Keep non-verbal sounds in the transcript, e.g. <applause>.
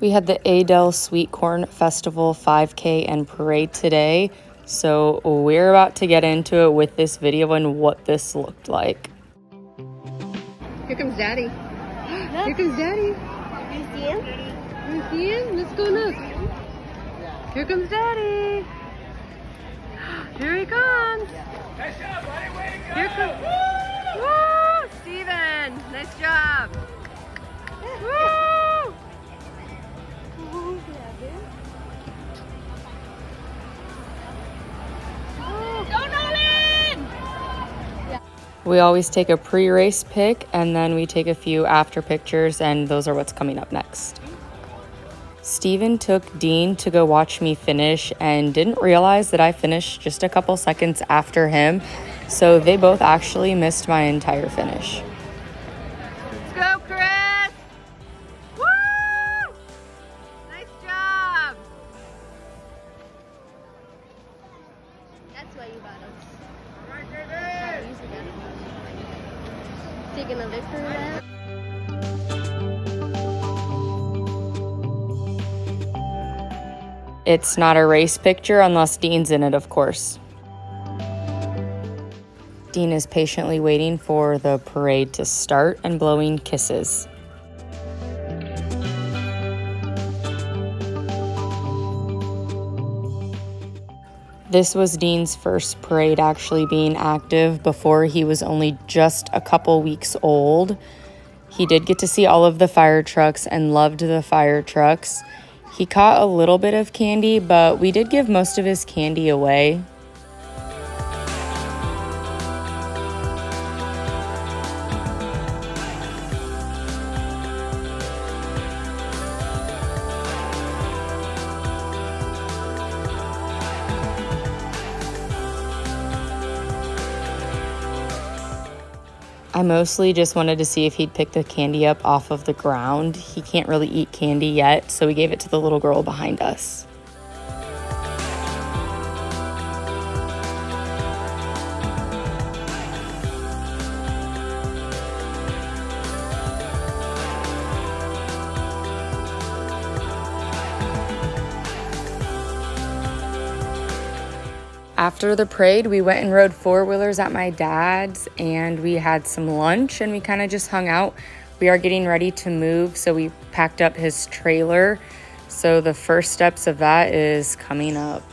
We had the Adel Sweet Corn Festival 5K and parade today. So we're about to get into it with this video and what this looked like. Here comes daddy. <gasps> Here comes daddy. You see him? You see him? Let's go look. Here comes daddy. <gasps> Here he comes. We always take a pre-race pic and then we take a few after pictures and those are what's coming up next. Steven took Dean to go watch me finish and didn't realize that I finished just a couple seconds after him. So they both actually missed my entire finish. Let's go, Chris! Woo! Nice job! That's why you bought us. It's not a race picture unless Dean's in it, of course. Dean is patiently waiting for the parade to start and blowing kisses. This was Dean's first parade actually being active before he was only just a couple weeks old. He did get to see all of the fire trucks and loved the fire trucks. He caught a little bit of candy, but we did give most of his candy away. I mostly just wanted to see if he'd pick the candy up off of the ground. He can't really eat candy yet, so we gave it to the little girl behind us. After the parade, we went and rode four wheelers at my dad's and we had some lunch and we kind of just hung out. We are getting ready to move, so we packed up his trailer. So the first steps of that is coming up.